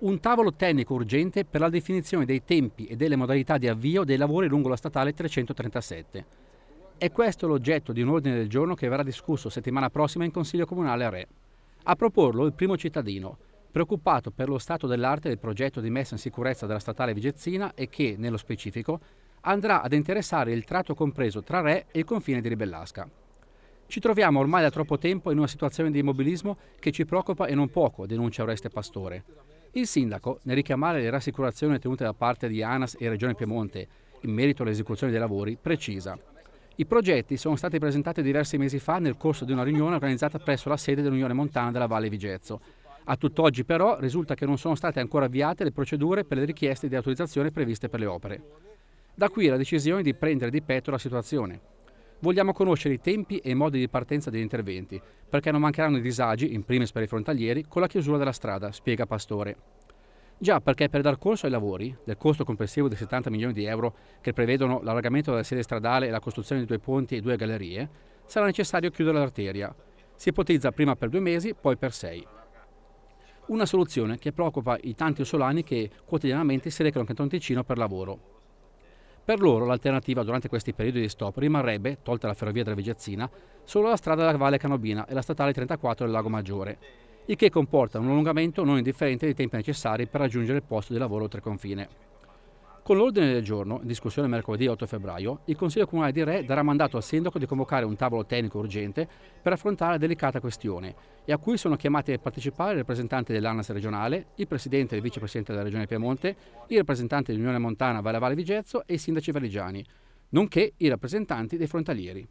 un tavolo tecnico urgente per la definizione dei tempi e delle modalità di avvio dei lavori lungo la statale 337. È questo l'oggetto di un ordine del giorno che verrà discusso settimana prossima in Consiglio Comunale a Re. A proporlo il primo cittadino, preoccupato per lo stato dell'arte del progetto di messa in sicurezza della statale Vigezzina e che, nello specifico, andrà ad interessare il tratto compreso tra Re e il confine di Ribellasca. Ci troviamo ormai da troppo tempo in una situazione di immobilismo che ci preoccupa e non poco, denuncia Oreste Pastore. Il sindaco, nel richiamare le rassicurazioni ottenute da parte di ANAS e Regione Piemonte in merito all'esecuzione dei lavori, precisa i progetti sono stati presentati diversi mesi fa nel corso di una riunione organizzata presso la sede dell'Unione Montana della Valle Vigezzo. A tutt'oggi però risulta che non sono state ancora avviate le procedure per le richieste di autorizzazione previste per le opere. Da qui la decisione di prendere di petto la situazione. Vogliamo conoscere i tempi e i modi di partenza degli interventi, perché non mancheranno i disagi, in primis per i frontalieri, con la chiusura della strada, spiega Pastore. Già, perché per dar corso ai lavori, del costo complessivo di 70 milioni di euro che prevedono l'allargamento della sede stradale e la costruzione di due ponti e due gallerie, sarà necessario chiudere l'arteria. Si ipotizza prima per due mesi, poi per sei. Una soluzione che preoccupa i tanti usolani che quotidianamente si recano in Canton Ticino per lavoro. Per loro l'alternativa durante questi periodi di stop rimarrebbe, tolta la ferrovia della Vigiazzina, solo la strada della Valle Canobina e la statale 34 del Lago Maggiore, il che comporta un allungamento non indifferente dei tempi necessari per raggiungere il posto di lavoro oltre confine. Con l'ordine del giorno, in discussione mercoledì 8 febbraio, il Consiglio Comunale di Re darà mandato al Sindaco di convocare un tavolo tecnico urgente per affrontare la delicata questione e a cui sono chiamati a partecipare i rappresentanti dell'ANAS regionale, il Presidente e il Vicepresidente della Regione Piemonte, i rappresentanti dell'Unione Montana Valle Valle Vigezzo e i sindaci valigiani, nonché i rappresentanti dei frontalieri.